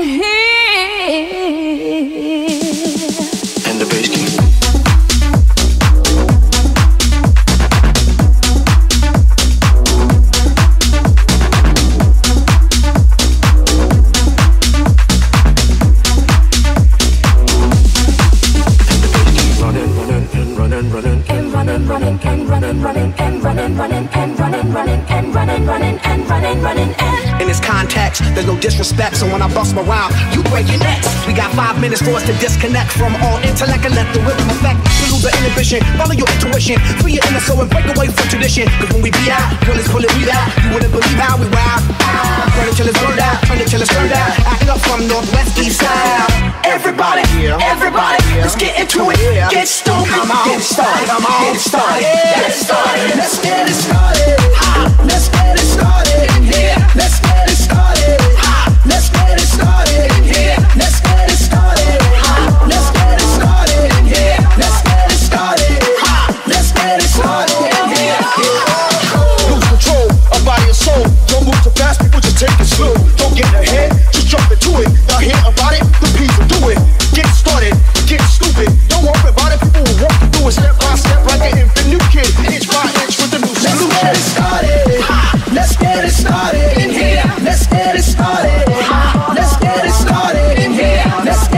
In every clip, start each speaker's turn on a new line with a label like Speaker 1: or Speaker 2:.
Speaker 1: here. running and running running and running running and running running and running running and running running and running running and
Speaker 2: in this context there's no disrespect so when I bust my rhyme you break your neck. we got five minutes for us to disconnect from all intellect and let the rhythm affect. Lose the inhibition follow your intuition. Free your inner soul and break away from tradition. Cause when we be out girl is pulling me out. You wouldn't believe how we ride turn it till it's burned out turn it till it's burned out. Acting up from northwest east side. Everybody everybody let's get into it. Get stupid, get started, get started, get started.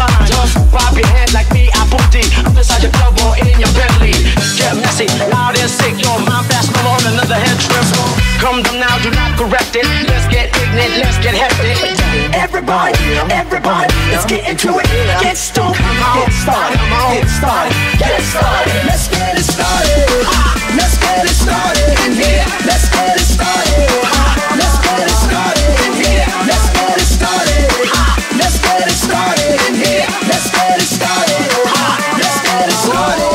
Speaker 3: spine. Just bob your head like me, I put D. I'm inside your club or in your Bentley. Get messy, loud and sick. Your mind fast, move on another head trip. Come down now, do not correct it. Let's get ignorant, let's get hectic.
Speaker 2: Everybody, everybody, let's get into it. Get stoked, get started, get started. party.